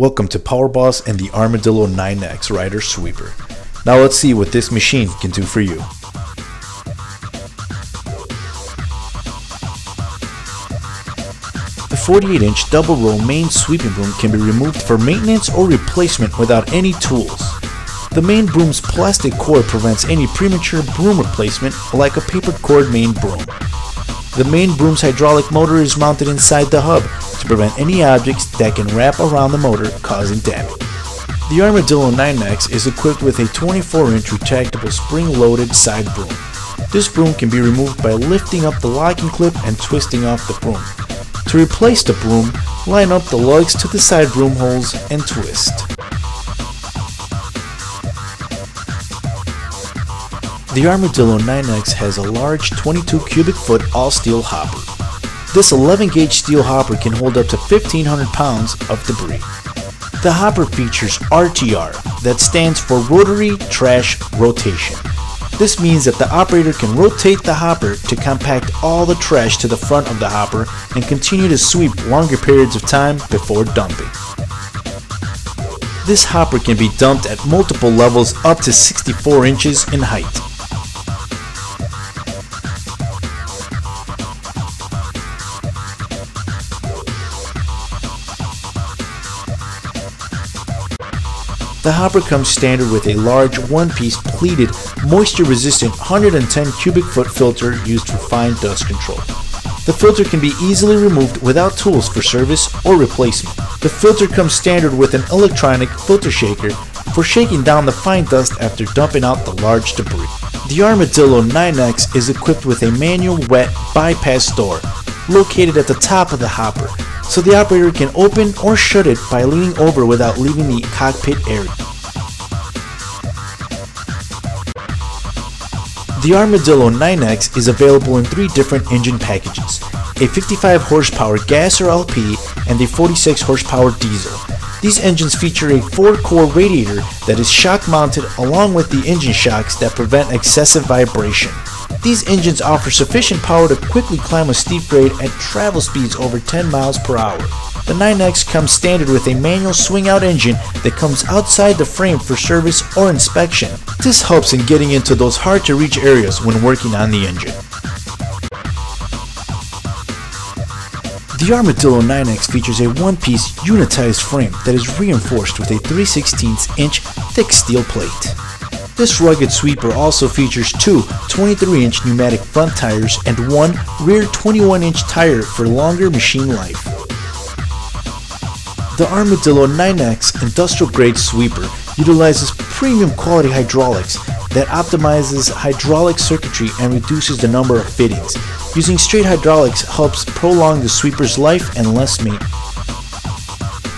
Welcome to PowerBoss and the Armadillo 9X Rider Sweeper. Now let's see what this machine can do for you. The 48 inch double row main sweeping broom can be removed for maintenance or replacement without any tools. The main broom's plastic cord prevents any premature broom replacement like a paper cord main broom. The main broom's hydraulic motor is mounted inside the hub to prevent any objects that can wrap around the motor causing damage. The Armadillo 9X is equipped with a 24-inch retractable spring-loaded side broom. This broom can be removed by lifting up the locking clip and twisting off the broom. To replace the broom, line up the lugs to the side broom holes and twist. The Armadillo 9X has a large 22 cubic foot all steel hopper. This 11 gauge steel hopper can hold up to 1500 pounds of debris. The hopper features RTR, that stands for Rotary Trash Rotation. This means that the operator can rotate the hopper to compact all the trash to the front of the hopper and continue to sweep longer periods of time before dumping. This hopper can be dumped at multiple levels up to 64 inches in height. The hopper comes standard with a large one-piece pleated, moisture-resistant 110 cubic foot filter used for fine dust control. The filter can be easily removed without tools for service or replacement. The filter comes standard with an electronic filter shaker for shaking down the fine dust after dumping out the large debris. The Armadillo 9X is equipped with a manual wet bypass door located at the top of the hopper so the operator can open or shut it by leaning over without leaving the cockpit area. The Armadillo 9X is available in three different engine packages, a 55 horsepower gas or LP and a 46 horsepower diesel. These engines feature a 4-core radiator that is shock mounted along with the engine shocks that prevent excessive vibration. These engines offer sufficient power to quickly climb a steep grade at travel speeds over 10 miles per hour. The 9X comes standard with a manual swing-out engine that comes outside the frame for service or inspection. This helps in getting into those hard-to-reach areas when working on the engine. The Armadillo 9X features a one-piece unitized frame that is reinforced with a 3 16 inch thick steel plate. This rugged sweeper also features two 23-inch pneumatic front tires and one rear 21-inch tire for longer machine life. The Armadillo 9X industrial grade sweeper utilizes premium quality hydraulics that optimizes hydraulic circuitry and reduces the number of fittings. Using straight hydraulics helps prolong the sweeper's life and less maintenance.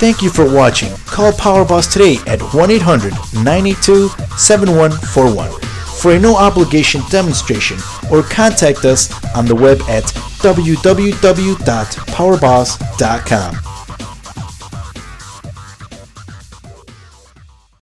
Thank you for watching. Call PowerBoss today at 1-800-982-7141 for a no obligation demonstration or contact us on the web at www.powerboss.com.